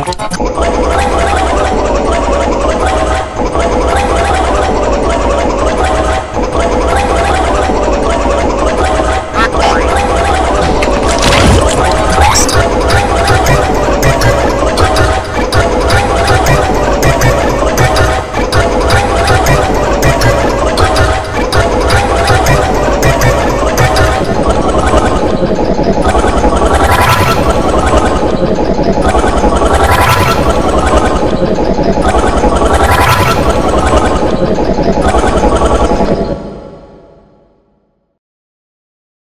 Oh.